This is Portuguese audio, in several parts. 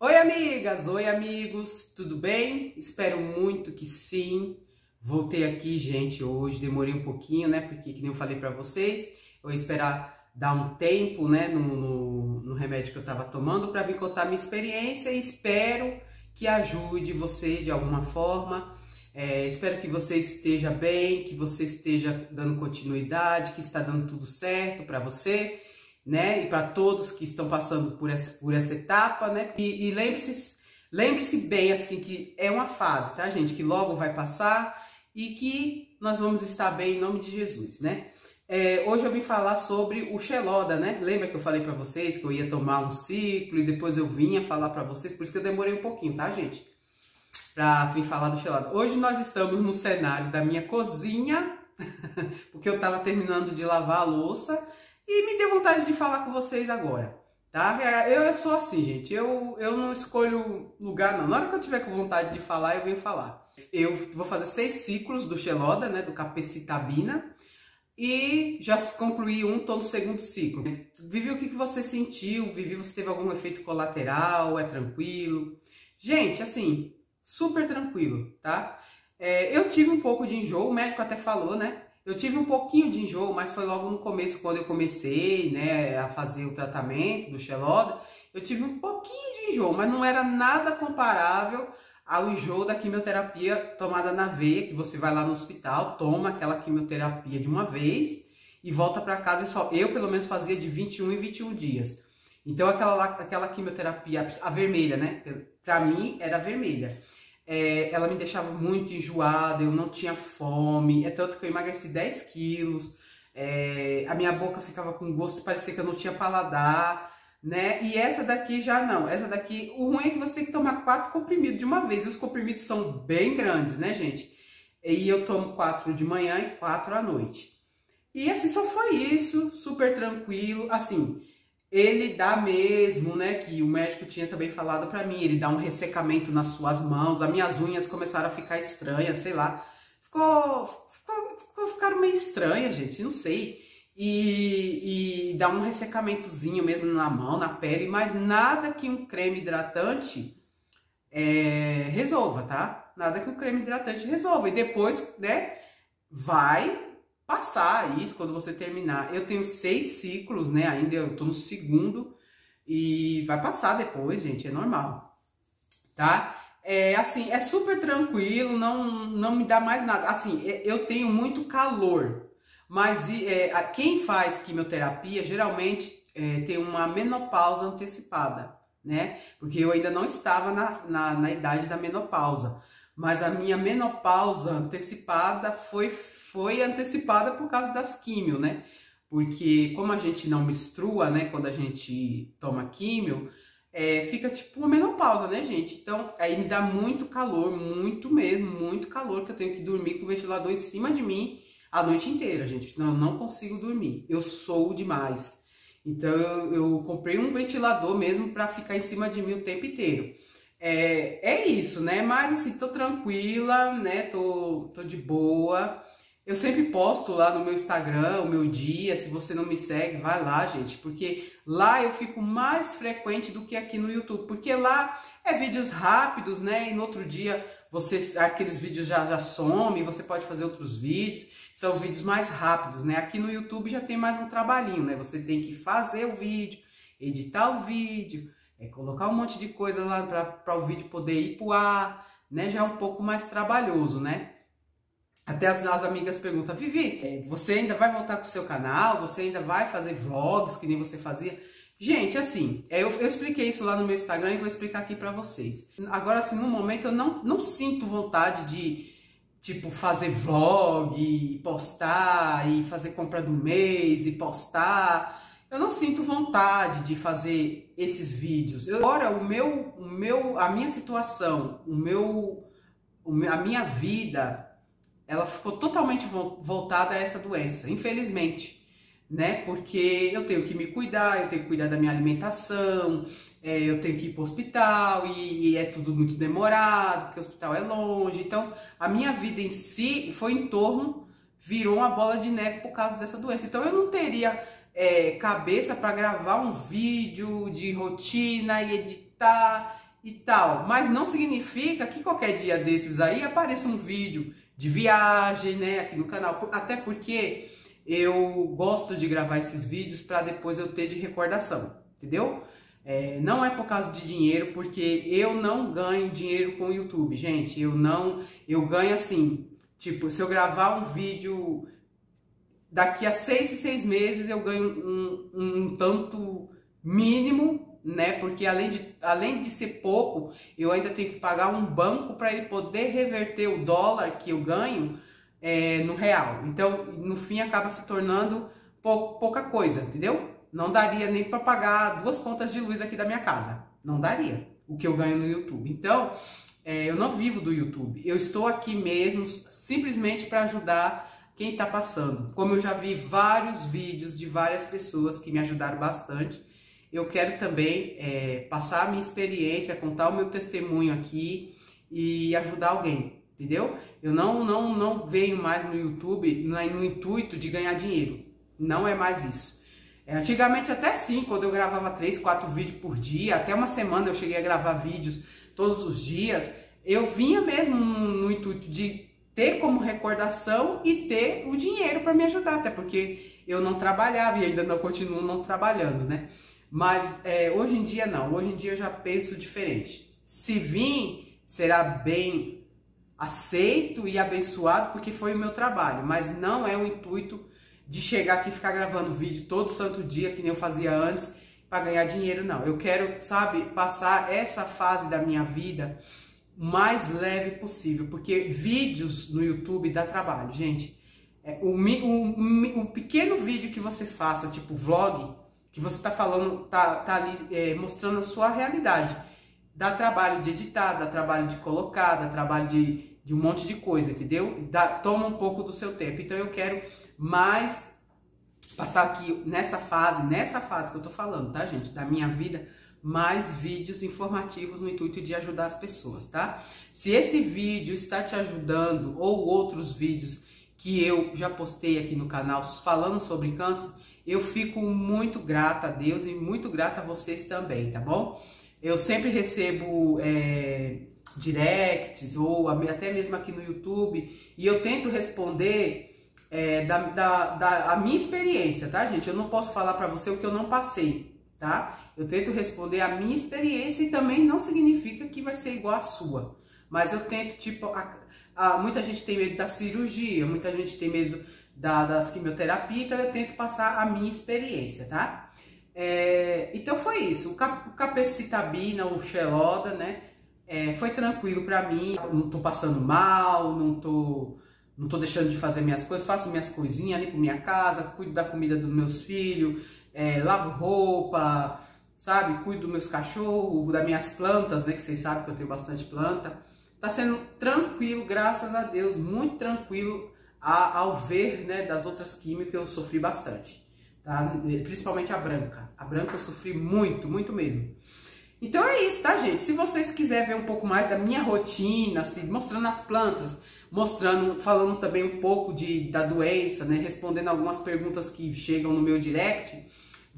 Oi, amigas! Oi, amigos! Tudo bem? Espero muito que sim. Voltei aqui, gente, hoje. Demorei um pouquinho, né? Porque, que nem eu falei pra vocês, eu ia esperar dar um tempo, né? No, no, no remédio que eu tava tomando pra vir contar minha experiência e espero que ajude você de alguma forma. É, espero que você esteja bem, que você esteja dando continuidade, que está dando tudo certo para você né? E para todos que estão passando por essa, por essa etapa, né? E, e lembre-se lembre-se bem assim que é uma fase, tá, gente? Que logo vai passar e que nós vamos estar bem em nome de Jesus, né? É, hoje eu vim falar sobre o Xeloda, né? Lembra que eu falei para vocês que eu ia tomar um ciclo e depois eu vinha falar para vocês, por isso que eu demorei um pouquinho, tá, gente? Pra vir falar do Xeloda. Hoje nós estamos no cenário da minha cozinha, porque eu tava terminando de lavar a louça e me deu vontade de falar com vocês agora, tá? Eu sou assim, gente, eu, eu não escolho lugar não. Na hora que eu tiver com vontade de falar, eu venho falar. Eu vou fazer seis ciclos do Xeloda, né, do capecitabina, e já concluí um, tô no segundo ciclo. Vivi o que, que você sentiu, Vivi você teve algum efeito colateral, é tranquilo. Gente, assim, super tranquilo, tá? É, eu tive um pouco de enjoo, o médico até falou, né? Eu tive um pouquinho de enjoo, mas foi logo no começo, quando eu comecei né, a fazer o tratamento do Xeloda. Eu tive um pouquinho de enjoo, mas não era nada comparável ao enjoo da quimioterapia tomada na veia, que você vai lá no hospital, toma aquela quimioterapia de uma vez e volta para casa. E só eu, pelo menos, fazia de 21 em 21 dias. Então, aquela, aquela quimioterapia, a vermelha, né? Para mim, era vermelha é, ela me deixava muito enjoada, eu não tinha fome, é tanto que eu emagreci 10 quilos, é, a minha boca ficava com gosto, parecia que eu não tinha paladar, né? E essa daqui já não, essa daqui, o ruim é que você tem que tomar quatro comprimidos de uma vez, e os comprimidos são bem grandes, né, gente? E eu tomo quatro de manhã e quatro à noite. E assim, só foi isso, super tranquilo, assim, ele dá mesmo, né, que o médico tinha também falado para mim, ele dá um ressecamento nas suas mãos, as minhas unhas começaram a ficar estranhas, sei lá, ficou, ficou, ficaram meio estranhas, gente, não sei, e, e dá um ressecamentozinho mesmo na mão, na pele, mas nada que um creme hidratante é, resolva, tá? Nada que um creme hidratante resolva, e depois, né, vai passar isso quando você terminar. Eu tenho seis ciclos, né? Ainda eu tô no segundo e vai passar depois, gente, é normal, tá? É assim, é super tranquilo, não, não me dá mais nada. Assim, é, eu tenho muito calor, mas é, quem faz quimioterapia geralmente é, tem uma menopausa antecipada, né? Porque eu ainda não estava na, na, na idade da menopausa, mas a minha menopausa antecipada foi foi antecipada por causa das químio, né? Porque como a gente não menstrua, né, quando a gente toma químio, é, fica tipo uma menopausa, né, gente? Então, aí me dá muito calor, muito mesmo, muito calor, que eu tenho que dormir com o ventilador em cima de mim a noite inteira, gente. Senão eu não consigo dormir. Eu sou demais. Então, eu, eu comprei um ventilador mesmo para ficar em cima de mim o tempo inteiro. É, é isso, né? Mas assim, tô tranquila, né? Tô, tô de boa. Eu sempre posto lá no meu Instagram o meu dia. Se você não me segue, vai lá, gente, porque lá eu fico mais frequente do que aqui no YouTube, porque lá é vídeos rápidos, né? E no outro dia você aqueles vídeos já já somem, você pode fazer outros vídeos. São vídeos mais rápidos, né? Aqui no YouTube já tem mais um trabalhinho, né? Você tem que fazer o vídeo, editar o vídeo, é, colocar um monte de coisa lá para o vídeo poder ir pro ar, né? Já é um pouco mais trabalhoso, né? Até as, as amigas perguntam, Vivi, é, você ainda vai voltar com o seu canal? Você ainda vai fazer vlogs que nem você fazia? Gente, assim, é, eu, eu expliquei isso lá no meu Instagram e vou explicar aqui pra vocês. Agora, assim, no momento eu não, não sinto vontade de, tipo, fazer vlog e postar e fazer compra do mês e postar. Eu não sinto vontade de fazer esses vídeos. Agora, o meu, o meu, a minha situação, o meu, a minha vida ela ficou totalmente voltada a essa doença, infelizmente, né? Porque eu tenho que me cuidar, eu tenho que cuidar da minha alimentação, é, eu tenho que ir para o hospital e, e, é tudo muito demorado, porque o hospital é longe. Então, a minha vida em si foi em torno, virou uma bola de neve por causa dessa doença. Então, eu não teria é, cabeça para gravar um vídeo de rotina e editar e tal. Mas não significa que qualquer dia desses aí apareça um vídeo de viagem, né, aqui no canal. Até porque eu gosto de gravar esses vídeos para depois eu ter de recordação, entendeu? É, não é por causa de dinheiro, porque eu não ganho dinheiro com o YouTube, gente. Eu não, eu ganho assim, tipo, se eu gravar um vídeo daqui a seis e seis meses eu ganho um, um, um tanto mínimo, né? Porque além de, além de ser pouco, eu ainda tenho que pagar um banco para ele poder reverter o dólar que eu ganho é, no real. Então, no fim, acaba se tornando pou, pouca coisa, entendeu? Não daria nem para pagar duas contas de luz aqui da minha casa. Não daria o que eu ganho no YouTube. Então, é, eu não vivo do YouTube. Eu estou aqui mesmo simplesmente para ajudar quem está passando. Como eu já vi vários vídeos de várias pessoas que me ajudaram bastante, eu quero também é, passar a minha experiência, contar o meu testemunho aqui e ajudar alguém, entendeu? Eu não, não, não venho mais no YouTube no, no intuito de ganhar dinheiro. Não é mais isso. É, antigamente até sim, quando eu gravava três, quatro vídeos por dia, até uma semana eu cheguei a gravar vídeos todos os dias, eu vinha mesmo no intuito de ter como recordação e ter o dinheiro para me ajudar, até porque eu não trabalhava e ainda não continuo não trabalhando, né? Mas é, hoje em dia não, hoje em dia eu já penso diferente. Se vir, será bem aceito e abençoado porque foi o meu trabalho, mas não é o intuito de chegar aqui e ficar gravando vídeo todo santo dia, que nem eu fazia antes, para ganhar dinheiro, não. Eu quero, sabe, passar essa fase da minha vida mais leve possível, porque vídeos no YouTube dá trabalho, gente. É, o, o, o, pequeno vídeo que você faça, tipo vlog, que você tá falando, tá, tá ali é, mostrando a sua realidade, dá trabalho de editar, dá trabalho de colocar, dá trabalho de, de um monte de coisa, entendeu? Dá, toma um pouco do seu tempo. Então eu quero mais passar aqui nessa fase, nessa fase que eu tô falando, tá, gente? Da minha vida mais vídeos informativos no intuito de ajudar as pessoas, tá? Se esse vídeo está te ajudando ou outros vídeos que eu já postei aqui no canal falando sobre câncer, eu fico muito grata a Deus e muito grata a vocês também, tá bom? Eu sempre recebo é, directs ou até mesmo aqui no YouTube e eu tento responder é, da, da, da a minha experiência, tá, gente? Eu não posso falar para você o que eu não passei, tá? Eu tento responder a minha experiência e também não significa que vai ser igual à sua. Mas eu tento, tipo, a, a, muita gente tem medo da cirurgia, muita gente tem medo da, das quimioterapias, então eu tento passar a minha experiência, tá? É, então foi isso. O, cap, o capecitabina, o xeloda, né? É, foi tranquilo para mim. Não tô passando mal, não tô, não tô deixando de fazer minhas coisas, faço minhas coisinhas, limpo minha casa, cuido da comida dos meus filhos, é, lavo roupa, sabe? Cuido dos meus cachorros, das minhas plantas, né? Que vocês sabem que eu tenho bastante planta. Tá sendo tranquilo, graças a Deus, muito tranquilo a, ao ver, né, das outras químicas eu sofri bastante, tá? Principalmente a branca. A branca eu sofri muito, muito mesmo. Então é isso, tá, gente? Se vocês quiserem ver um pouco mais da minha rotina, assim, mostrando as plantas, mostrando, falando também um pouco de, da doença, né? Respondendo algumas perguntas que chegam no meu direct,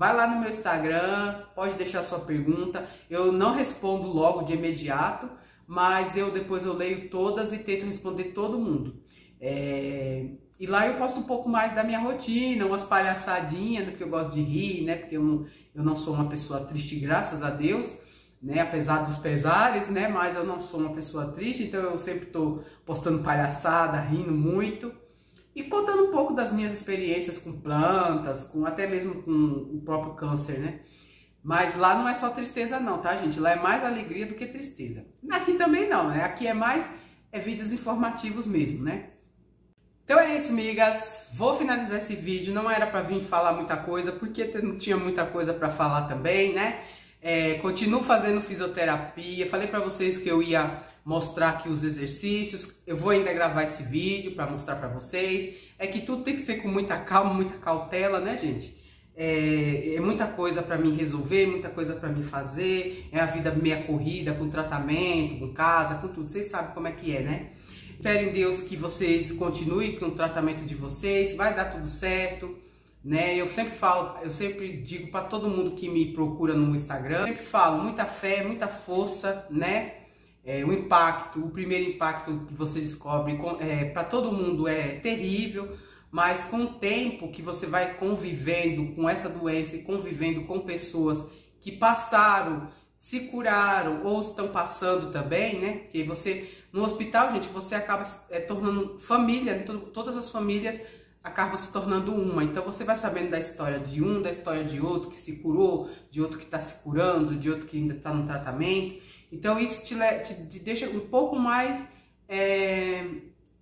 Vai lá no meu Instagram, pode deixar sua pergunta. Eu não respondo logo de imediato, mas eu depois eu leio todas e tento responder todo mundo. É... E lá eu posto um pouco mais da minha rotina, umas palhaçadinhas, né? porque eu gosto de rir, né? Porque eu não, eu não sou uma pessoa triste, graças a Deus, né? Apesar dos pesares, né? Mas eu não sou uma pessoa triste, então eu sempre estou postando palhaçada, rindo muito e contando um pouco das minhas experiências com plantas, com até mesmo com o próprio câncer, né? Mas lá não é só tristeza não, tá, gente? Lá é mais alegria do que tristeza. Aqui também não, né? Aqui é mais é vídeos informativos mesmo, né? Então é isso, migas. Vou finalizar esse vídeo. Não era para vir falar muita coisa, porque não tinha muita coisa para falar também, né? É, continuo fazendo fisioterapia. Falei para vocês que eu ia mostrar aqui os exercícios. Eu vou ainda gravar esse vídeo para mostrar para vocês. É que tudo tem que ser com muita calma, muita cautela, né, gente? É, é muita coisa para mim resolver, muita coisa para mim fazer. É a vida meia corrida, com tratamento, com casa, com tudo. Vocês sabem como é que é, né? Espero em Deus que vocês continuem com o tratamento de vocês. Vai dar tudo certo. né? Eu sempre falo, eu sempre digo para todo mundo que me procura no Instagram, sempre falo muita fé, muita força, né? É, o impacto, o primeiro impacto que você descobre é, para todo mundo é terrível, mas com o tempo que você vai convivendo com essa doença e convivendo com pessoas que passaram, se curaram ou estão passando também, né? Que você no hospital, gente, você acaba é, tornando família, todas as famílias acabam se tornando uma. Então você vai sabendo da história de um, da história de outro que se curou, de outro que está se curando, de outro que ainda está no tratamento. Então isso te, te, te, deixa um pouco mais é,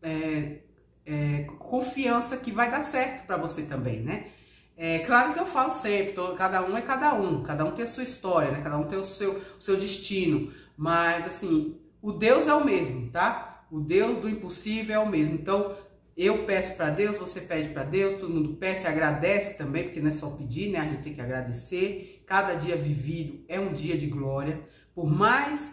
é, é, confiança que vai dar certo para você também, né? É claro que eu falo sempre, todo, cada um é cada um, cada um tem a sua história, né? Cada um tem o seu, o seu destino. Mas assim, o Deus é o mesmo, tá? O Deus do impossível é o mesmo. Então, eu peço para Deus, você pede para Deus, todo mundo peça e agradece também, porque não é só pedir, né? A gente tem que agradecer. Cada dia vivido é um dia de glória. Por mais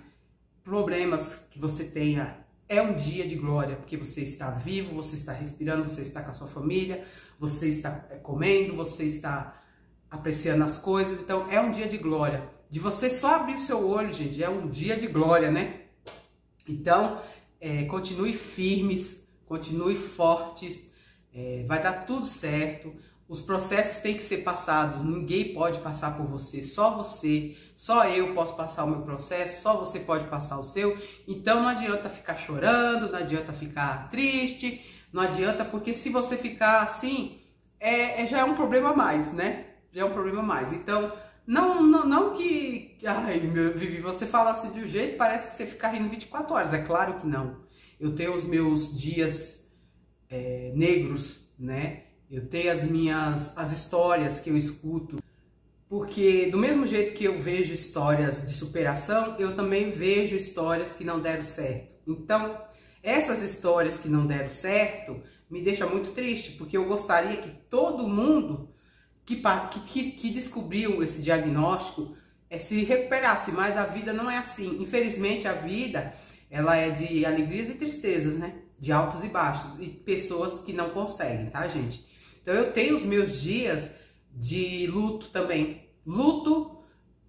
problemas que você tenha, é um dia de glória, porque você está vivo, você está respirando, você está com a sua família, você está é, comendo, você está apreciando as coisas. Então, é um dia de glória. De você só abrir o seu olho, gente, é um dia de glória, né? Então, é, continue firmes, continue fortes, é, vai dar tudo certo. Os processos têm que ser passados, ninguém pode passar por você, só você, só eu posso passar o meu processo, só você pode passar o seu. Então não adianta ficar chorando, não adianta ficar triste, não adianta, porque se você ficar assim, é, é já é um problema a mais, né? Já é um problema a mais. Então, não, não, não que. Ai, meu, Vivi, você fala assim de um jeito, parece que você fica rindo 24 horas. É claro que não. Eu tenho os meus dias é, negros, né? Eu tenho as minhas as histórias que eu escuto. Porque do mesmo jeito que eu vejo histórias de superação, eu também vejo histórias que não deram certo. Então, essas histórias que não deram certo me deixam muito triste, porque eu gostaria que todo mundo que, que, que descobriu esse diagnóstico é, se recuperasse, mas a vida não é assim. Infelizmente, a vida ela é de alegrias e tristezas, né? De altos e baixos. E pessoas que não conseguem, tá, gente? Então eu tenho os meus dias de luto também. Luto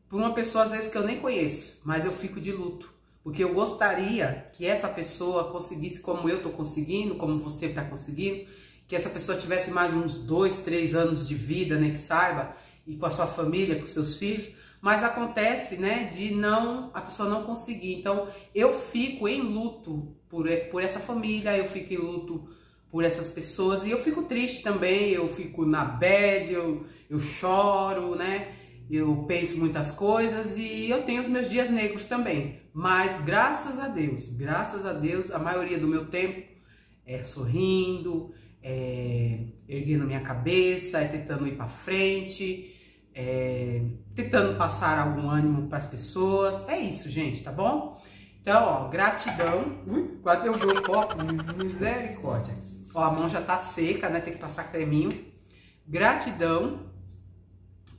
por uma pessoa às vezes que eu nem conheço, mas eu fico de luto. Porque eu gostaria que essa pessoa conseguisse como eu tô conseguindo, como você tá conseguindo, que essa pessoa tivesse mais uns dois, três anos de vida, né, que saiba, e com a sua família, com seus filhos, mas acontece, né, de não, a pessoa não conseguir. Então, eu fico em luto por, por essa família, eu fico em luto por essas pessoas, e eu fico triste também, eu fico na bad, eu, eu choro, né, eu penso muitas coisas e eu tenho os meus dias negros também. Mas graças a Deus, graças a Deus, a maioria do meu tempo é sorrindo, é, erguendo minha cabeça, é tentando ir para frente, é, tentando passar algum ânimo para as pessoas. É isso, gente, tá bom? Então, ó, gratidão. Ui, quase derrubou um copo, misericórdia. Ó, a mão já tá seca, né? Tem que passar creminho. Gratidão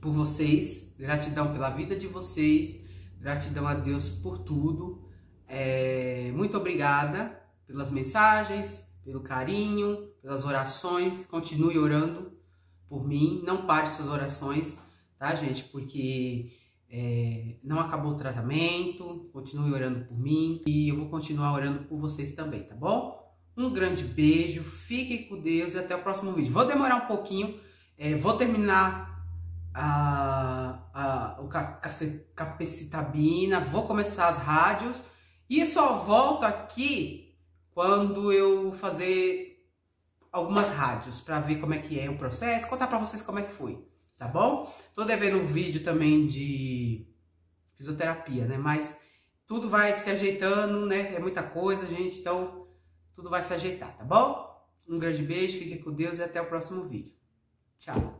por vocês, gratidão pela vida de vocês, gratidão a Deus por tudo. É, muito obrigada pelas mensagens, pelo carinho, pelas orações. Continue orando por mim. Não pare suas orações, tá, gente? Porque é, não acabou o tratamento. Continue orando por mim. E eu vou continuar orando por vocês também, tá bom? Um grande beijo. Fiquem com Deus e até o próximo vídeo. Vou demorar um pouquinho. É, vou terminar a, a, o capecitabina. Vou começar as rádios. E só volto aqui quando eu fazer algumas rádios para ver como é que é o processo, contar para vocês como é que foi, tá bom? Tô devendo um vídeo também de fisioterapia, né? Mas tudo vai se ajeitando, né? É muita coisa, gente, então tudo vai se ajeitar, tá bom? Um grande beijo, fique com Deus e até o próximo vídeo. Tchau!